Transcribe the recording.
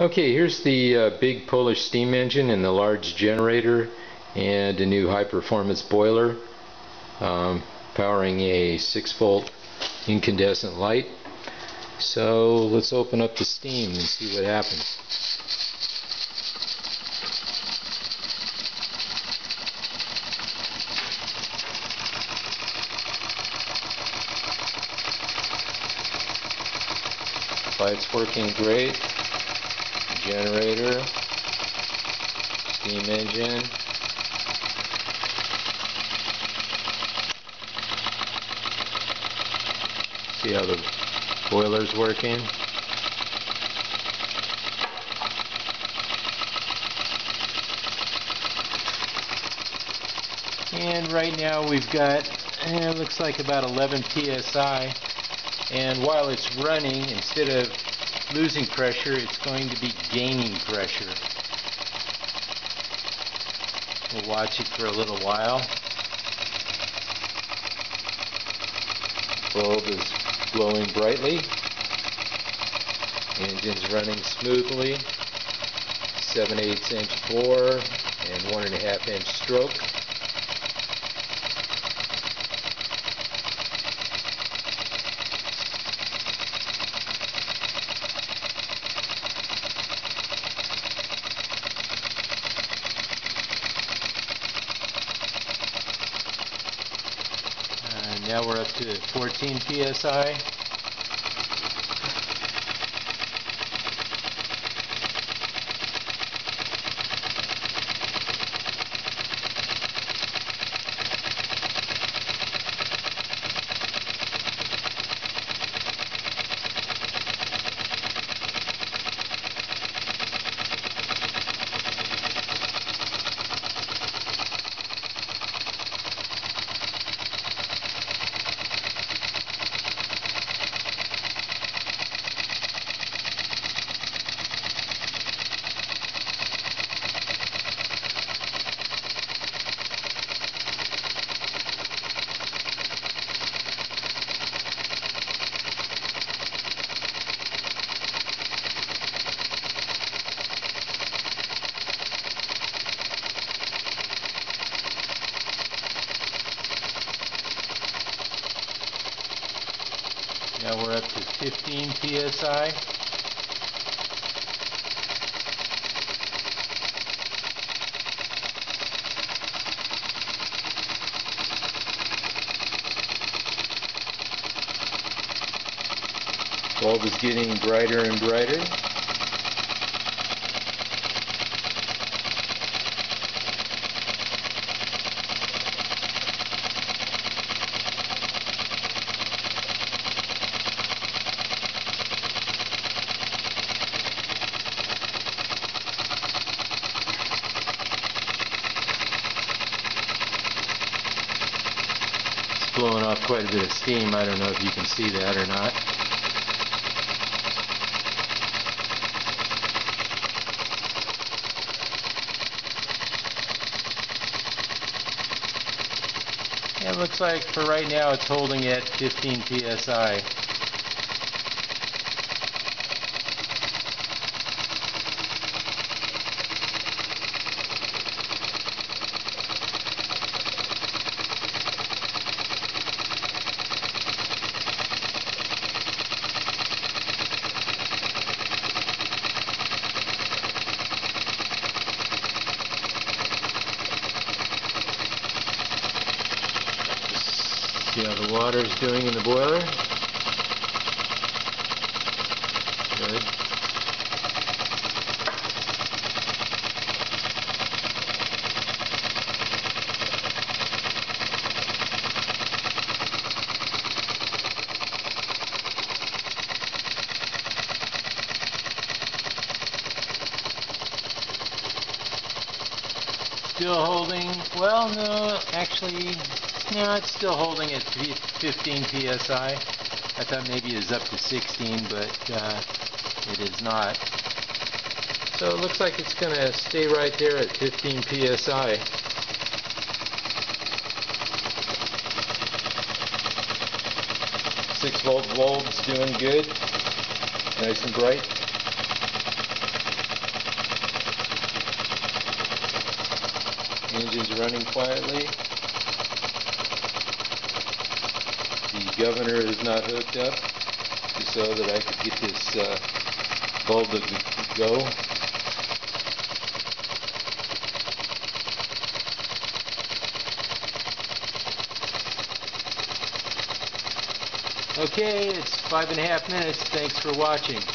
Okay, here's the uh, big Polish steam engine and the large generator and a new high performance boiler um, powering a 6 volt incandescent light. So let's open up the steam and see what happens. Light's working great generator, steam engine, see how the boiler's working. And right now we've got, it looks like about 11 psi. And while it's running, instead of losing pressure, it's going to be gaining pressure. We'll watch it for a little while. Bulb is glowing brightly. Engine's running smoothly. 7 8 inch bore and 1.5 inch stroke. Now we're up to 14 psi. Now we're up to 15 psi. Bulb is getting brighter and brighter. Blowing off quite a bit of steam. I don't know if you can see that or not. It looks like for right now it's holding at 15 psi. See how the water is doing in the boiler? Good. Still holding, well no, actually no, it's still holding at 15 psi. I thought maybe it was up to 16, but uh, it is not. So it looks like it's going to stay right there at 15 psi. Six volt bulbs doing good, nice and bright. Engine's running quietly. The governor is not hooked up, so that I could get this uh, bulb to go. Okay, it's five and a half minutes. Thanks for watching.